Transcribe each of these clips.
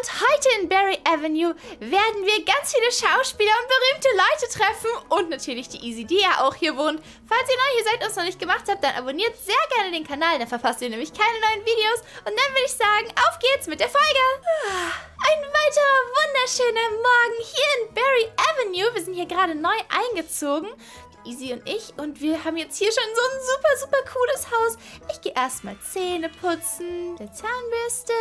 und heute in Berry Avenue werden wir ganz viele Schauspieler und berühmte Leute treffen und natürlich die Easy, die ja auch hier wohnt. Falls ihr neu hier seid und es noch nicht gemacht habt, dann abonniert sehr gerne den Kanal, dann verpasst ihr nämlich keine neuen Videos. Und dann würde ich sagen, auf geht's mit der Folge. Ein weiterer wunderschöner Morgen hier in Berry Avenue. Wir sind hier gerade neu eingezogen. Easy und ich. Und wir haben jetzt hier schon so ein super, super cooles Haus. Ich gehe erstmal Zähne putzen, der Zahnbürste.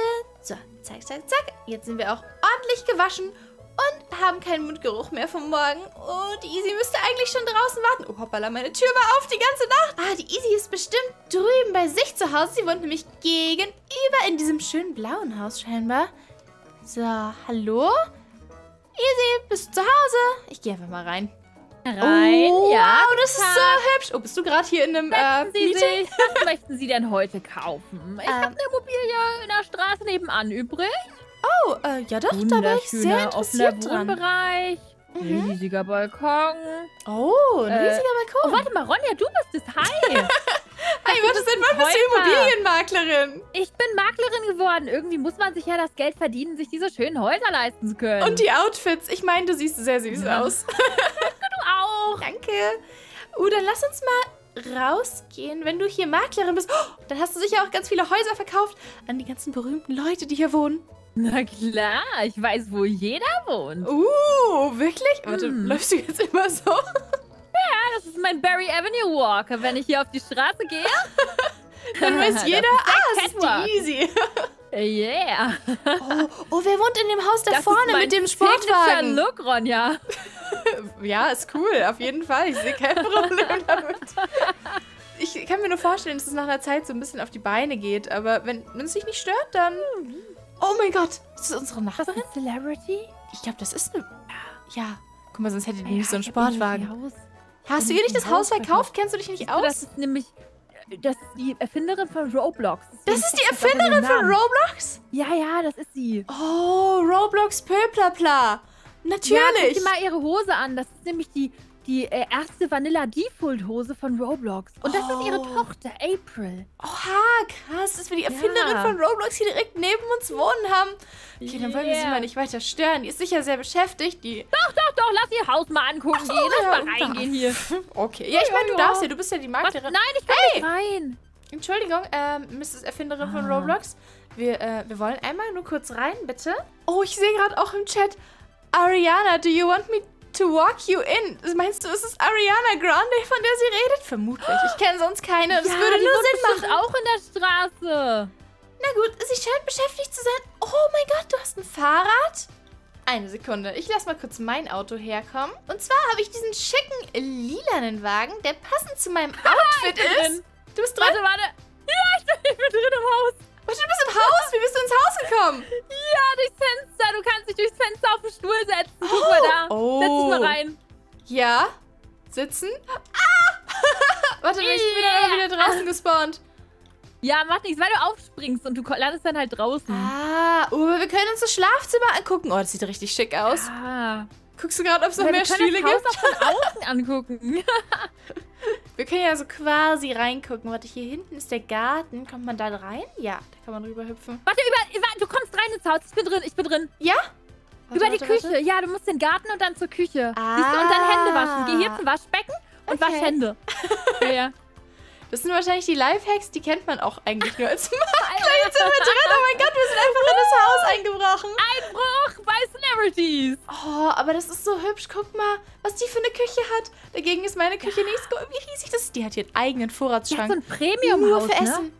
So, zack, zack, zack. Jetzt sind wir auch ordentlich gewaschen und haben keinen Mundgeruch mehr vom Morgen. Und Easy müsste eigentlich schon draußen warten. Oh, hoppala, meine Tür war auf die ganze Nacht. Ah, die Easy ist bestimmt drüben bei sich zu Hause. Sie wohnt nämlich gegenüber in diesem schönen blauen Haus scheinbar. So, hallo? Easy, bist du zu Hause? Ich gehe einfach mal rein rein. Oh, ja, wow, das ist so hübsch. Oh, bist du gerade hier in einem äh, Meeting? sich, was möchten Sie denn heute kaufen? Ich Ähm. habe eine Immobilie in der Straße nebenan übrig. Oh, äh, ja doch, da war ich sehr interessiert dran. Wohnbereich. Mhm. Riesiger Balkon. Oh, ein Äh, riesiger Oh, Balkon. warte mal, Ronja, du bist es. Hi. hey, warte, seit wann bist du. Immobilienmaklerin? ich bin Maklerin geworden. Irgendwie muss man sich ja das Geld verdienen, sich diese schönen Häuser leisten zu können. Und die Outfits. Ich meine, du siehst sehr süß Ja. aus. auch. Danke. Uh, dann lass uns mal rausgehen. Wenn du hier Maklerin bist, oh, dann hast du sicher auch ganz viele Häuser verkauft an die ganzen berühmten Leute, die hier wohnen. Na klar, ich weiß, wo jeder wohnt. Uh, wirklich? Warte, Hm. läufst du jetzt immer so? Das ist mein Barry Avenue Walker. Wenn ich hier auf die Straße gehe, Dann weiß Das jeder, ist der ah, es ist Easy. yeah. Oh, oh, wer wohnt in dem Haus da Das vorne ist mit dem Sportwagen? Look, Ronja. Ja, ist cool, auf jeden Fall. Ich sehe kein Problem damit. Ich kann mir nur vorstellen, dass es nach einer Zeit so ein bisschen auf die Beine geht. Aber wenn es dich nicht stört, dann... Oh mein Gott, ist das unsere Nachbarin? ist Celebrity? Ich glaube, das ist eine... Ja. Guck mal, sonst hätte die Ja, nämlich so einen Sportwagen. Hast du ihr nicht das Haus verkauft? Kennst du dich nicht du, Das aus? ist nämlich, das ist die Erfinderin von Roblox. Das Deswegen ist die Erfinderin von. Roblox? Ja, ja, das ist sie. Oh, Roblox Pöplapla. Ja, guck Natürlich. dir mal ihre Hose an. Das ist nämlich die, die äh, erste Vanilla Default Hose von Roblox. Und das ist ihre Oh. Tochter, April. Oha, krass, dass wir die Erfinderin Ja. von Roblox hier direkt neben uns wohnen haben. Okay, dann wollen wir sie Yeah. mal nicht weiter stören. Die ist sicher sehr beschäftigt. Die Doch, doch, doch, lass ihr Haus mal angucken so, gehen. Lass ja, mal reingehen hier. Okay, ja, ich meine, du darfst ja, du bist ja die Was? Maklerin. Nein, ich kann Hey! nicht rein. Entschuldigung, ähm, Mrs. Erfinderin von Ah. Roblox. Wir, äh, wir wollen einmal nur kurz rein, bitte. Oh, ich sehe gerade auch im Chat, Ariana, do you want me to walk you in? Meinst du, ist es Ariana Grande, von der sie redet? Vermutlich. Ich kenne sonst keine. Das würde die nur Sinn machen. auch in der Straße. Na gut, sie scheint beschäftigt zu sein. Oh mein Gott, du hast ein Fahrrad? Eine Sekunde, ich lasse mal kurz mein Auto herkommen. Und zwar habe ich diesen schicken lilanen Wagen, der passend zu meinem Outfit bin ist. drin. Du bist drin? Warte, warte. Ja, ich bin, ich bin drin im Haus. Haus? Wie bist du ins Haus gekommen? Ja, durchs Fenster. Du kannst dich durchs Fenster auf den Stuhl setzen. Guck mal da. Oh. Setz dich mal rein. Ja. Sitzen. Ah! Warte, ich bin aber wieder draußen gespawnt. Ja, macht nichts, weil du aufspringst und du landest dann halt draußen. Ah, oh, wir können uns das Schlafzimmer angucken. Oh, das sieht richtig schick aus. Ah. Guckst du gerade, ob es noch mehr wir können Stühle das Haus gibt? auch von außen angucken. Wir können ja so quasi reingucken. Warte, hier hinten ist der Garten. Kommt man da rein? Ja, da kann man rüber hüpfen. Warte, über, über, du kommst rein ins Haus. Ich bin drin, ich bin drin. Ja? Warte, über die warte, Küche. warte. Ja, du musst den Garten und dann zur Küche. Ah. Siehst du, und dann Hände waschen. Geh hier zum Waschbecken und Okay. wasch Hände. ja, ja. Das sind wahrscheinlich die Lifehacks, die kennt man auch eigentlich nur als wir drin. Oh mein Gott, wir sind einfach in das Haus eingebrochen. Einbruch bei Celebrities. Oh, aber das ist so hübsch. Guck mal, was die für eine Küche hat. Dagegen ist meine Küche nicht so wie riesig das. Die hat hier einen eigenen Vorratsschrank. so ein Premium-Haus, nur für ne? Essen.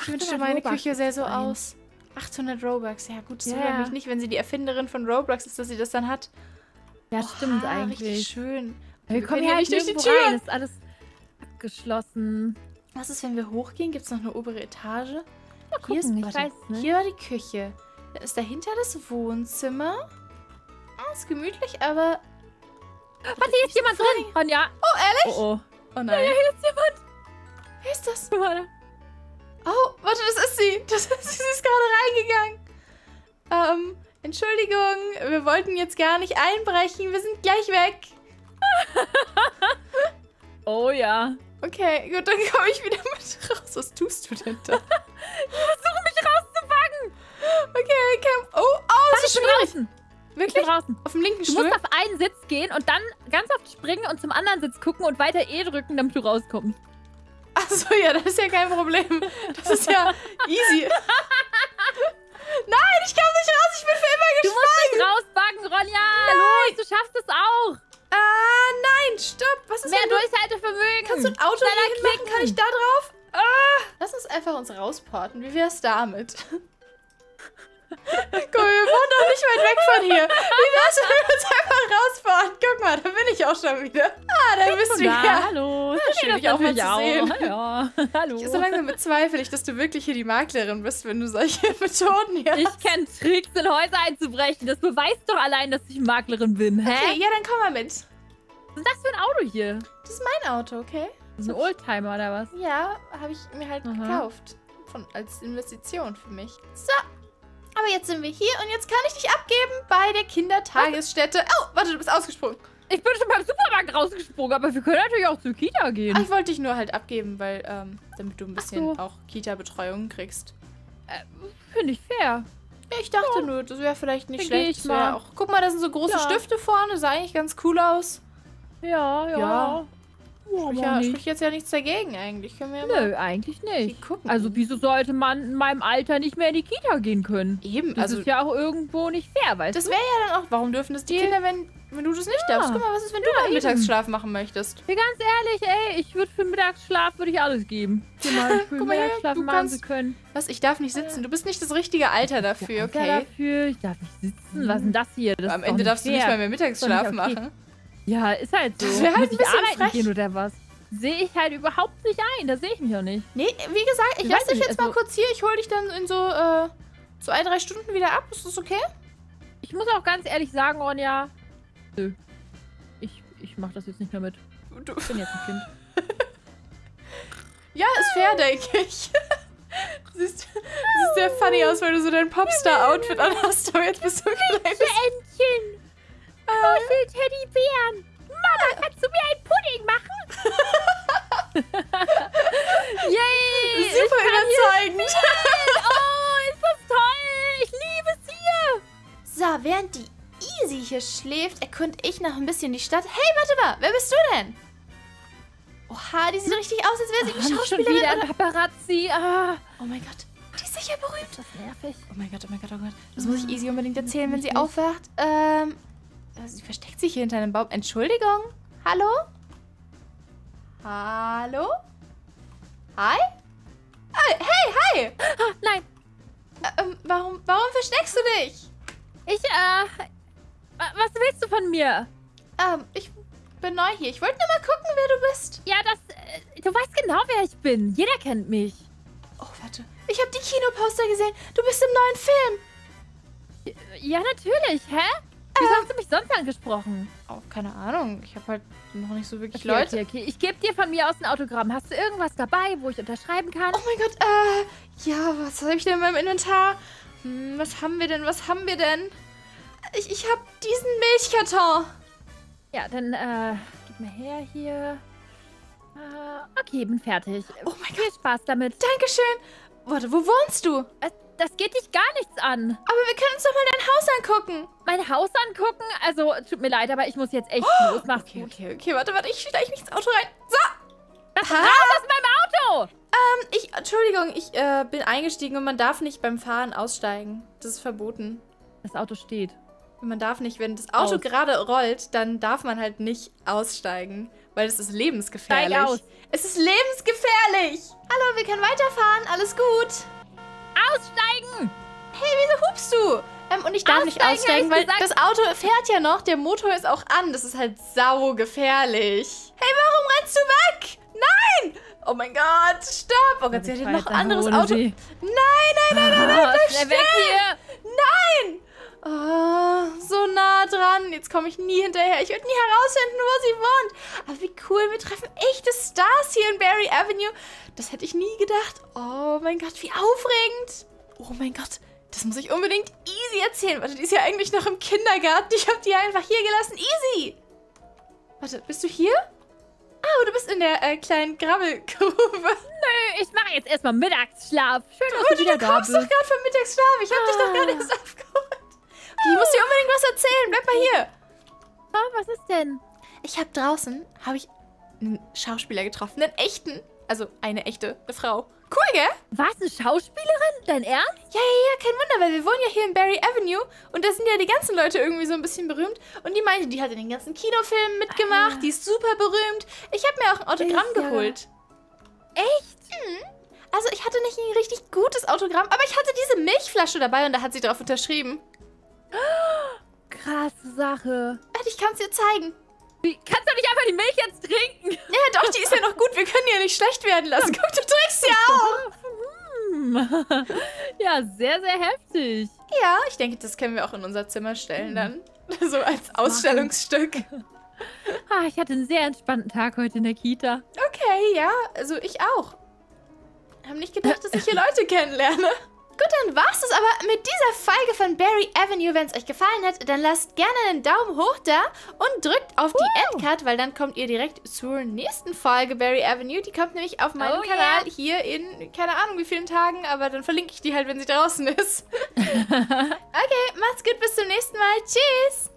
Ich wünschte, meine Robux Küche sähe so rein. aus. 800 Robux. Ja gut, das Ja. wundert mich nicht, wenn sie die Erfinderin von Roblox ist, dass sie das dann hat. Ja, stimmt Ah, Richtig eigentlich. schön. Wir, kommen hier ja nicht durch die Tür. rein. Ist alles abgeschlossen. Was ist, wenn wir hochgehen? Gibt es noch eine obere Etage? Mal Hier ist, gucken, ich warte, weiß nicht. hier war die Küche. Dann ist dahinter das Wohnzimmer. Ah, ist gemütlich, aber... Warte, hier ist jemand drin. Ronja. Oh, ehrlich? Oh, oh. Oh nein. Hier ist jemand. Wer ist das? Da. Oh, warte, das ist sie. Das ist sie. Sie ist gerade reingegangen. Ähm, Entschuldigung, wir wollten jetzt gar nicht einbrechen. Wir sind gleich weg. Oh ja. Okay, gut, dann komme ich wieder mit raus. Was tust du denn da? Versuche mich rauszupacken. Okay, Camp. Oh, oh, das ist bin schwierig. draußen. Ich bin Wirklich? draußen. Auf dem linken Du Stuhl? musst auf einen Sitz gehen und dann ganz oft springen und zum anderen Sitz gucken und weiter E drücken, damit du rauskommst. Achso, ja, das ist ja kein Problem. Das ist ja easy. Nein, ich komme nicht raus. Ich bin für immer Du gespannt. musst dich rausbacken, Ronja. Los, du schaffst es auch. Nein, stopp. Was ist Mehr. Durchhaltevermögen. Kannst du ein Auto hier hinmachen? Kann ich da drauf? Ah, lass uns einfach uns rausporten. Wie wär's damit? Guck mal, wir wohnen doch nicht weit weg von hier. Wie wär's, wenn wir uns einfach rausporten? Guck mal, da bin ich auch schon wieder. Ah, da bist du Ja, wieder. hallo. schön, Das dich auch mal natürlich zu sehen. Ja, hallo. So langsam bezweifle ich, dass du wirklich hier die Maklerin bist, wenn du solche Methoden hier Ich kenne Tricks, in Häuser einzubrechen. Das beweist doch allein, dass ich Maklerin bin. Hä? Okay, ja, dann komm mal mit. Was ist das für ein Auto hier? Das ist mein Auto, okay? Das ist ein Oldtimer oder was? Ja, habe ich mir halt Aha. gekauft. Von, als Investition für mich. So. Aber jetzt sind wir hier und jetzt kann ich dich abgeben bei der Kindertagesstätte. Oh, warte, du bist ausgesprungen. Ich bin schon beim Supermarkt rausgesprungen, aber wir können natürlich auch zur Kita gehen. Ich wollte dich nur halt abgeben, weil, ähm, damit du ein bisschen so. auch Kita-Betreuung kriegst. Finde ich fair. Ja, ich dachte nur, das wäre vielleicht nicht Dann schlecht. ich mal. Auch, guck mal, da sind so große Ja. Stifte vorne, sah eigentlich ganz cool aus. Ja, ja. Ja. Spricht aber ja, nicht. spricht jetzt ja nichts dagegen eigentlich. Können wir mal Nö, eigentlich nicht. gucken. Also wieso sollte man in meinem Alter nicht mehr in die Kita gehen können? Eben, Das also ist ja auch irgendwo nicht fair, weißt das du? wäre ja dann auch, warum dürfen das die Kinder, wenn, wenn du das nicht Ja. darfst? Guck mal, was ist, wenn du Ja, mal einen eben. Mittagsschlaf machen möchtest? Ja, ganz ehrlich, ey, ich würde für Mittagsschlaf würde ich alles geben. Dir mal für Guck mal hier, Mittagsschlaf du machen kannst- können. Was? Ich darf nicht sitzen. Du bist nicht das richtige Alter dafür, okay? dafür, ich darf nicht sitzen. Was ist denn das hier? Das Am Ende darfst du nicht fair. mal mehr Mittagsschlaf nicht okay. machen. Ja, ist halt so. Das wär halt Muss ein bisschen arbeiten frech. gehen oder was? Sehe ich halt überhaupt nicht ein. Das sehe ich mich auch nicht. Nee, wie gesagt, ich Ich lass weiß dich jetzt mal also- kurz hier. Ich hol dich dann in so, äh, so ein, drei Stunden wieder ab. Ist das okay? Ich muss auch ganz ehrlich sagen, Ronja, nö. Ich, ich mach das jetzt nicht mehr mit. Du, Ich bin jetzt ein Kind. ja, ist fair, denke ich. Du siehst, du siehst sehr funny aus, weil du so dein Popstar-Outfit anhast. Aber jetzt bist du ein kleines... Entchen! Kuschel Teddybären! Mama, kannst du mir einen Pudding machen? Yay! Super überzeugend. Oh, ist das toll! Ich liebe es hier! So, während die Easy hier schläft, erkunde ich noch ein bisschen die Stadt. Hey, warte mal, wer bist du denn? Oha, die sieht richtig aus, als wäre sie Oh, eine nicht schon Schauspielerin. wieder Paparazzi. Ah, Oh mein Gott, die ist sicher berühmt. das ist nervig. Oh mein Gott, oh mein Gott, oh Gott. Das muss ich Easy unbedingt erzählen, wenn sie aufwacht. Ähm, äh, sie versteckt sich hier hinter einem Baum. Entschuldigung? Hallo? Hallo? Hi? Hey, hey, hi! Ah, nein, ähm, warum, warum versteckst du dich? ich, äh, wa- was willst du von mir? Ähm, ich bin neu hier. Ich wollte nur mal gucken, wer du bist. Ja, das, äh, du weißt genau, wer ich bin. Jeder kennt mich. Oh, warte. Ich habe die Kinoposter gesehen. Du bist im neuen Film. Ja, natürlich, hä? Wie hast du mich sonst angesprochen? Oh, keine Ahnung. Ich habe halt noch nicht so wirklich Okay, Leute. okay, okay. Ich gebe dir von mir aus ein Autogramm. Hast du irgendwas dabei, wo ich unterschreiben kann? Oh mein Gott, äh, ja, was habe ich denn in meinem Inventar? Hm, was haben wir denn, was haben wir denn? Ich, ich habe diesen Milchkarton. Ja, dann, äh, gib mal her hier. Äh, okay, bin fertig. Oh mein Viel Spaß damit. Dankeschön. Warte, wo wohnst du? Das geht dich gar nichts an. Aber wir können uns doch mal dein Haus angucken. Mein Haus angucken? Also, tut mir leid, aber ich muss jetzt echt los. Mach's Okay, gut. okay, okay, warte, warte, ich steige mich ins Auto rein. So, Das Ha? raus aus meinem Auto! ähm, ich, Entschuldigung, ich äh, bin eingestiegen und man darf nicht beim Fahren aussteigen. Das ist verboten. Das Auto steht. Man darf nicht, wenn das Auto Aus. gerade rollt, dann darf man halt nicht aussteigen, weil es ist lebensgefährlich. Steig aus. Es ist lebensgefährlich. Hallo, wir können weiterfahren. Alles gut. Aussteigen! Hupst du? Ähm, und ich darf nicht Aussteigen, aussteigen, hab weil gesagt. das Auto fährt ja noch. Der Motor ist auch an. Das ist halt sau gefährlich. Hey, warum rennst du weg? Nein! Oh mein Gott, stopp! Oh Gott, sie hat hier noch ein anderes Auto. sie. Nein, nein, nein, nein, nein, Ah, bleib schnell weg hier! Nein! Oh, so nah dran. Jetzt komme ich nie hinterher. Ich werde nie herausfinden, wo sie wohnt. Aber wie cool, wir treffen echte Stars hier in Barry Avenue. Das hätte ich nie gedacht. Oh mein Gott, wie aufregend. Oh mein Gott, das muss ich unbedingt Easy erzählen. Warte, die ist ja eigentlich noch im Kindergarten. Ich habe die einfach hier gelassen. Easy! Warte, bist du hier? Ah, du bist in der äh, kleinen Grabbelgrube. Nö, ich mache jetzt erstmal Mittagsschlaf. Schön, dass Oh, du wieder du da kommst bist. doch gerade vom Mittagsschlaf. Ich habe dich doch Ah. gerade erst abgeholt. mal hier. Ah, was ist denn? Ich habe draußen, habe ich einen Schauspieler getroffen, einen echten. Also eine echte, eine Frau. Cool, gell? Was, eine Schauspielerin? Dein Ernst? Ja, ja, ja, kein Wunder, weil wir wohnen ja hier in Barry Avenue und da sind ja die ganzen Leute irgendwie so ein bisschen berühmt. Und die meinte, die hat in den ganzen Kinofilmen mitgemacht, Ah. die ist super berühmt. Ich habe mir auch ein Autogramm ja- geholt. Echt? Also ich hatte nicht ein richtig gutes Autogramm, aber ich hatte diese Milchflasche dabei und da hat sie drauf unterschrieben. Krasse Sache. Ich kann es dir zeigen. Wie, kannst du nicht einfach die Milch jetzt trinken? Ja, doch, die ist ja noch gut. Wir können die ja nicht schlecht werden lassen. Guck, du trinkst ja Hm. ja, sehr, sehr heftig. Ja, ich denke, das können wir auch in unser Zimmer stellen dann. So als Ausstellungsstück. Ah, ich hatte einen sehr entspannten Tag heute in der Kita. Okay, ja, also ich auch. Haben nicht gedacht, dass ich hier Leute kennenlerne. Gut, dann war's das aber mit dieser Folge von Barry Avenue. Wenn es euch gefallen hat, dann lasst gerne einen Daumen hoch da und drückt auf die Endcard, weil dann kommt ihr direkt zur nächsten Folge Barry Avenue. Die kommt nämlich auf meinem Oh, Kanal hier in keine Ahnung wie vielen Tagen, aber dann verlinke ich die halt, wenn sie draußen ist. okay, macht's gut, bis zum nächsten Mal. Tschüss!